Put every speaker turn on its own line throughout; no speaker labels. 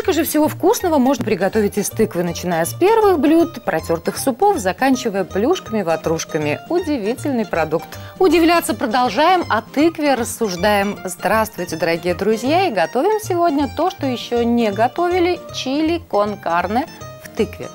Сколько же всего вкусного можно приготовить из тыквы, начиная с первых блюд, протертых супов, заканчивая плюшками-ватрушками. Удивительный продукт. Удивляться продолжаем, о тыкве рассуждаем. Здравствуйте, дорогие друзья, и готовим сегодня то, что еще не готовили – чили кон карне в тыкве.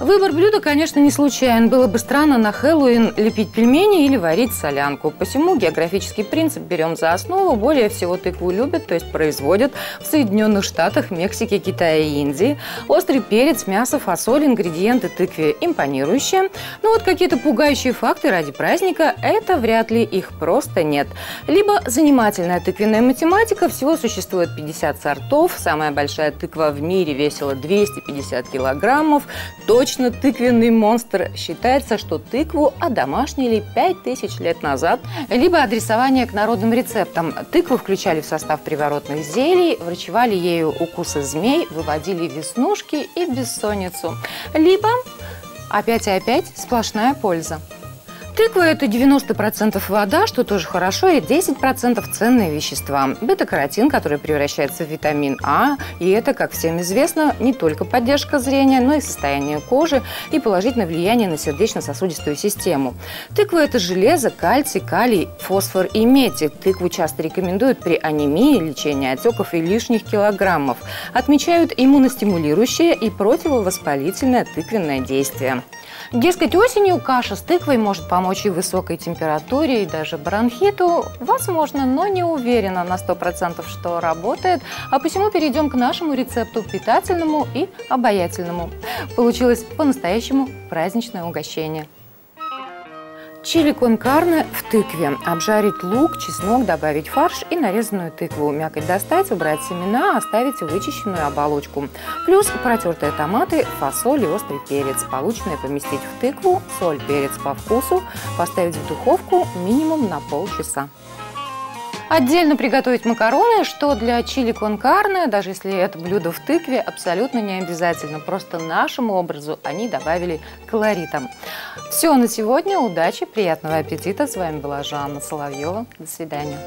Выбор блюда, конечно, не случайен. Было бы странно на Хэллоуин лепить пельмени или варить солянку. Посему географический принцип берем за основу. Более всего тыкву любят, то есть производят в Соединенных Штатах, Мексике, Китае и Индии. Острый перец, мясо, фасоль, ингредиенты тыкве импонирующие. Но вот какие-то пугающие факты ради праздника – это вряд ли их просто нет. Либо занимательная тыквенная математика. Всего существует 50 сортов. Самая большая тыква в мире весила 250 килограммов. Точно точно тыквенный монстр. Считается, что тыкву одомашнили 5000 лет назад. Либо адресование к народным рецептам. Тыкву включали в состав приворотных зелий, врачевали ею укусы змей, выводили веснушки и бессонницу. Либо опять и опять сплошная польза. Тыква – это 90% вода, что тоже хорошо, и 10% ценные вещества. Бета-каротин, который превращается в витамин А, и это, как всем известно, не только поддержка зрения, но и состояние кожи и положительное влияние на сердечно-сосудистую систему. Тыква – это железо, кальций, калий, фосфор и медь. Тыкву часто рекомендуют при анемии, лечении отеков и лишних килограммов. Отмечают иммуностимулирующее и противовоспалительное тыквенное действие. Дескать, осенью каша с тыквой может помочь и высокой температуре, и даже бронхиту. Возможно, но не уверена на 100%, что работает. А посему перейдем к нашему рецепту питательному и обаятельному. Получилось по-настоящему праздничное угощение. Чили кон карне в тыкве. Обжарить лук, чеснок, добавить фарш и нарезанную тыкву. Мякоть достать, убрать семена, оставить вычищенную оболочку. Плюс протертые томаты, фасоль и острый перец. Полученное поместить в тыкву, соль, перец по вкусу. Поставить в духовку минимум на полчаса. Отдельно приготовить макароны, что для чили кон карне, даже если это блюдо в тыкве, абсолютно не обязательно. Просто нашему образу они добавили колоритом. Все на сегодня. Удачи, приятного аппетита. С вами была Жанна Соловьева. До свидания.